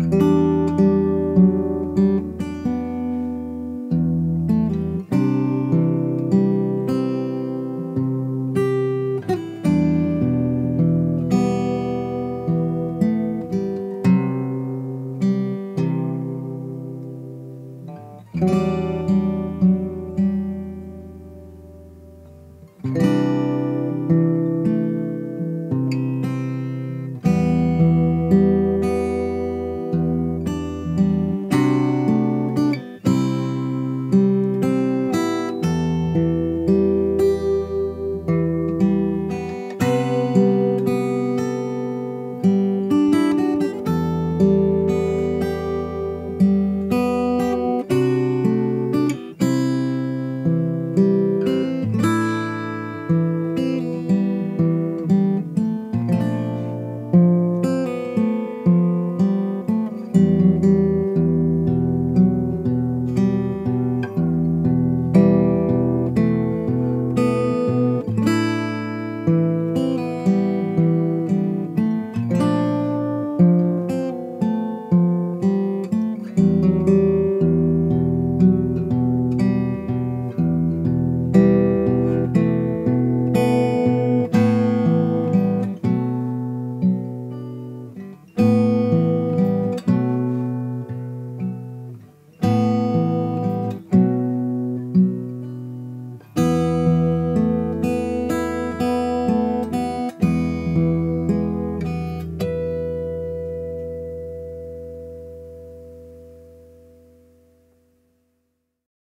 Mm-hmm.